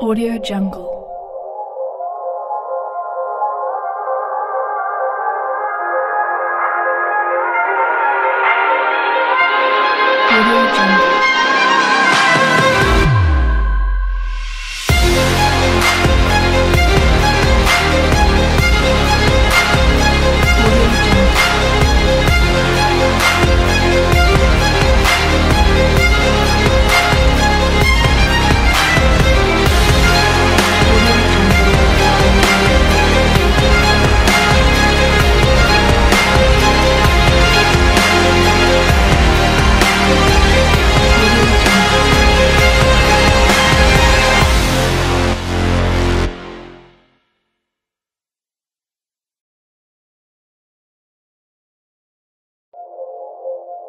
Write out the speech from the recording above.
Audio Jungle.